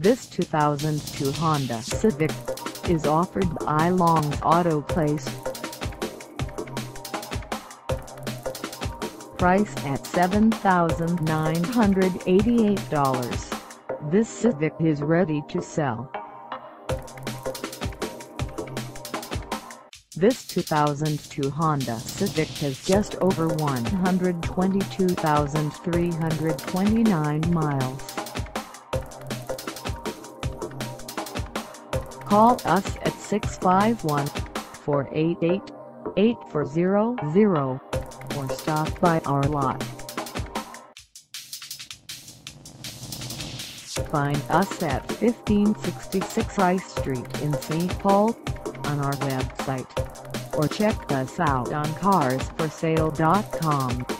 This 2002 Honda Civic is offered by Long Auto Place. Price at $7,988. This Civic is ready to sell. This 2002 Honda Civic has just over 122,329 miles. Call us at 651-488-8400 or stop by our lot. Find us at 1566 Rice Street in St. Paul on our website or check us out on carsforsale.com.